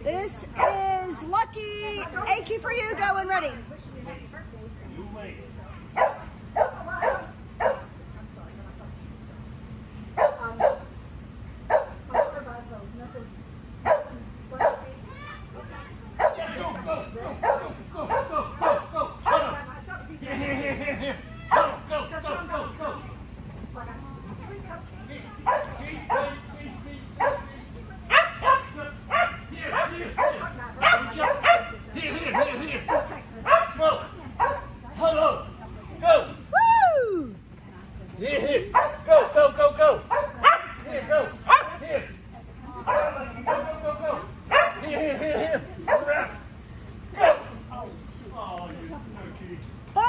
This is Lucky. Achy for you. Go and ready. Go, go, go. Bye.